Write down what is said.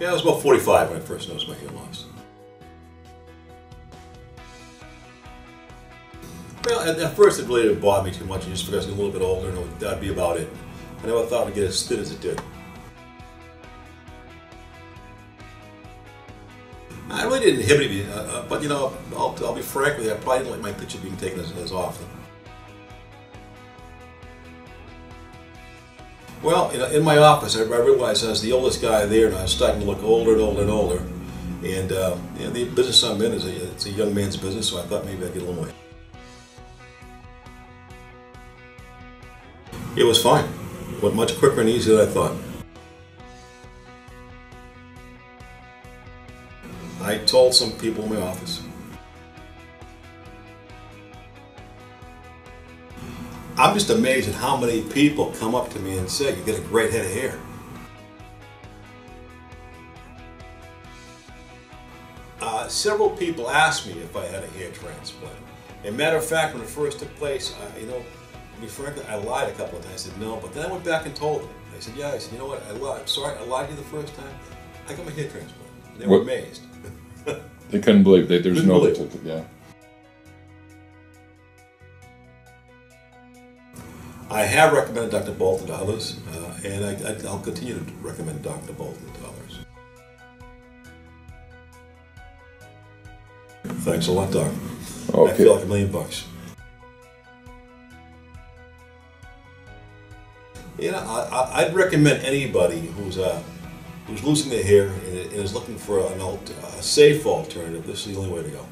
Yeah, I was about 45 when I first noticed my hair loss. Well, at, at first it really didn't bother me too much, I just because I was a little bit older and that'd be about it. I never thought it'd get as thin as it did. I really didn't inhibit me, uh, uh, but you know, I'll, I'll be frank with you, I probably didn't like my picture being taken as, as often. Well, you know, in my office, I, realized I was the oldest guy there, and I was starting to look older and older and older. And uh, you know, the business I'm in is a, it's a young man's business, so I thought maybe I'd get a little more. It was fine. Went much quicker and easier than I thought. I told some people in my office. I'm just amazed at how many people come up to me and say, you get a great head of hair. Uh, several people asked me if I had a hair transplant. As a matter of fact, when it first took place, I, you know, to be frank, I lied a couple of times. I said no, but then I went back and told them. I said, yeah, I said, you know what, I lied. I'm sorry, I lied to you the first time. I got my hair transplant. And they were amazed. They couldn't believe that there's Couldn't no believe yeah. I have recommended Dr. Bolton to others, uh, and I, I'll continue to recommend Dr. Bolton to others. Thanks a lot, Doc. I feel like a million bucks. You know, I, I'd recommend anybody who's uh, who's losing their hair and is looking for an alt- a safe alternative. This is the only way to go.